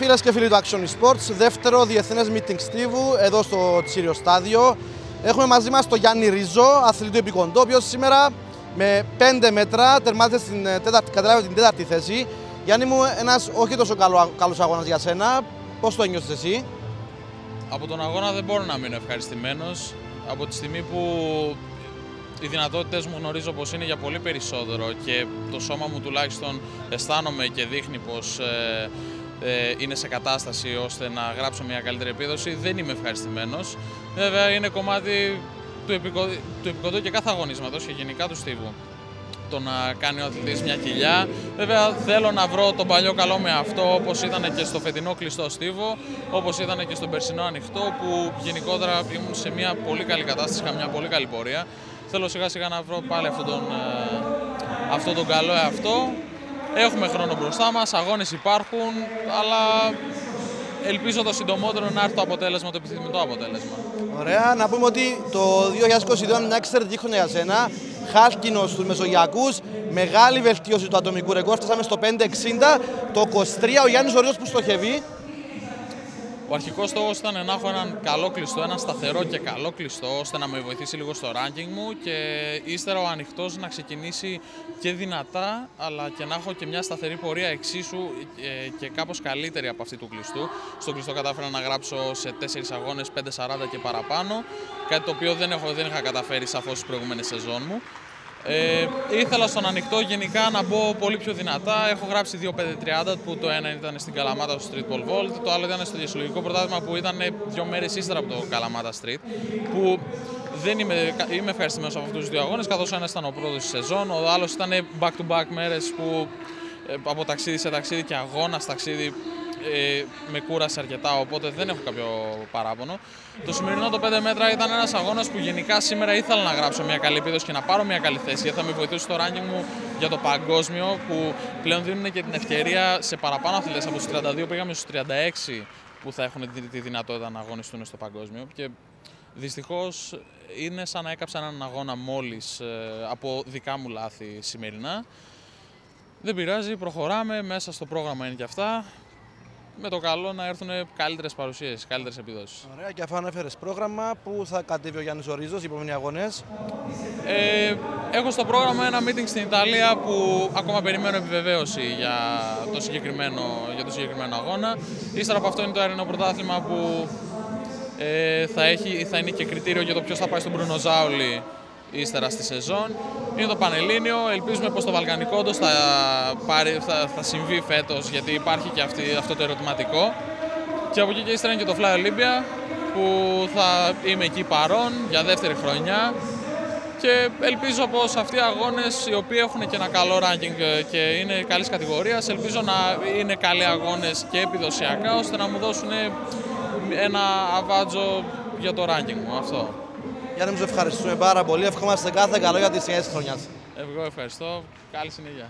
Φίλες και φίλοι του Action Sports, δεύτερο διεθνές meeting Στίβου εδώ στο Τσίριο Στάδιο. Έχουμε μαζί μας τον Γιάννη Ρίζο, αθλητή του Επικοντό, ο οποίος σήμερα με 5 μέτρα τερμάτισε στην ε, τέταρτη, κατάλαβε την τέταρτη θέση. Γιάννη μου, ένας όχι τόσο καλό καλός αγώνας για σένα. Πώς το ένιωσες εσύ, Από τον αγώνα δεν μπορώ να μείνω ευχαριστημένος. Από τη στιγμή που οι δυνατότητες μου γνωρίζω πως είναι για πολύ περισσότερο και το σώμα μου τουλάχιστον αισθάνομαι και δείχνει πως ε, ε, είναι σε κατάσταση ώστε να γράψω μια καλύτερη επίδοση, δεν είμαι ευχαριστημένος. Βέβαια είναι κομμάτι του, επικο... του επικοντού και κάθε αγωνίσματος και γενικά του στίβου το να κάνει ο αθλητής μια κοιλιά. Βέβαια θέλω να βρω τον παλιό καλό με αυτό όπως ήταν και στο φετινό κλειστό στίβο, όπως ήταν και στο περσινό ανοιχτό που γενικότερα ήμουν σε μια πολύ καλή κατάσταση, είχα μια πολύ καλή πορεία. Θέλω σιγά σιγά να βρω πάλι αυτόν τον, ε, αυτό τον καλό εαυτό. Έχουμε χρόνο μπροστά μας, αγώνες υπάρχουν, αλλά ελπίζω το συντομότερο να έρθει το αποτέλεσμα, το επιθυμητό αποτέλεσμα. Ωραία. Να πούμε ότι το 2022 είναι μια εξαιρετική χρονιά για σένα. Χάλκινο στους Μεσογειακούς. Μεγάλη βελτίωση του ατομικού ρεκόρ. Φτάσαμε στο 5,60. Το 23 ο Γιάννης Ζωρίο που στοχεύει. Ο αρχικός στόχος ήταν να έχω έναν καλό κλειστό, ένα σταθερό και καλό κλειστό, ώστε να με βοηθήσει λίγο στο ranking μου και ύστερα ο ανοιχτός να ξεκινήσει και δυνατά, αλλά και να έχω και μια σταθερή πορεία εξίσου ε, και κάπως καλύτερη από αυτή του κλειστού. Στο κλειστό κατάφερα να γράψω σε 4 αγώνες 5-40 και παραπάνω, κάτι το οποίο δεν, έχω, δεν είχα καταφέρει σαφώς στις προηγούμενες σεζόν μου. Ε, ήθελα στον ανοιχτό γενικά να μπω πολύ πιο δυνατά. Έχω γράψει 2-5-30 που το ένα ήταν στην Καλαμάτα στο Street Ball Vault, το άλλο ήταν στο διασυλλογικό πρωτάθλημα που ήταν δύο μέρες ύστερα από το Καλαμάτα Street. Που δεν είμαι, είμαι ευχαριστημένος από αυτούς τους δύο αγώνες, καθώς ένας ήταν ο πρώτο της σεζόν, ο άλλος ήταν back-to-back μέρες που ε, από ταξίδι σε ταξίδι και αγώνας ταξίδι ε, με κούρασε αρκετά, οπότε δεν έχω κάποιο παράπονο. Το σημερινό το 5 μέτρα ήταν ένας αγώνας που γενικά σήμερα ήθελα να γράψω μια καλή επίδοση και να πάρω μια καλή θέση, γιατί θα με βοηθούσε στο ranking μου για το παγκόσμιο, που πλέον δίνουν και την ευκαιρία σε παραπάνω αθλητές. Από τους 32 πήγαμε στους 36 που θα έχουν τη δυνατότητα να αγωνιστούν στο παγκόσμιο. Και δυστυχώς είναι σαν να έκαψα έναν αγώνα μόλις ε, από δικά μου λάθη σημερινά. Δεν πειράζει, προχωράμε, μέσα στο πρόγραμμα είναι και αυτά με το καλό να έρθουν καλύτερες παρουσίες, καλύτερες επιδόσεις. Ωραία, και αφού ανέφερες πρόγραμμα, πού θα κατέβει ο Γιάννης Ορίζος, οι επόμενοι αγώνες; Ε, έχω στο πρόγραμμα ένα meeting στην Ιταλία που ακόμα περιμένω επιβεβαίωση για το συγκεκριμένο, για το συγκεκριμένο αγώνα. Ύστερα από αυτό είναι το αερινό πρωτάθλημα που ε, θα, έχει, θα είναι και κριτήριο για το ποιος θα πάει στον Μπρουνο Ζάουλη ύστερα στη σεζόν. Είναι το Πανελλήνιο, ελπίζουμε πως το Βαλκανικό θα, πάρει, θα, θα συμβεί φέτος γιατί υπάρχει και αυτή, αυτό το ερωτηματικό. Και από εκεί και ύστερα είναι και το Fly Olympia που θα είμαι εκεί παρόν για δεύτερη χρονιά και ελπίζω πως αυτοί οι αγώνες οι οποίοι έχουν και ένα καλό ranking και είναι καλής κατηγορίας ελπίζω να είναι καλοί αγώνες και επιδοσιακά ώστε να μου δώσουν ένα αβάτζο για το ranking μου αυτό. Γιάννη, μου ευχαριστούμε πάρα πολύ. Ευχόμαστε κάθε καλό για τη συνέχεια της χρονιάς. Εγώ ευχαριστώ. Καλή συνέχεια.